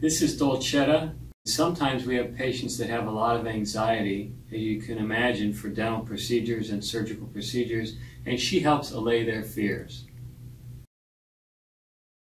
This is Dulcetta. Sometimes we have patients that have a lot of anxiety, as you can imagine, for dental procedures and surgical procedures, and she helps allay their fears.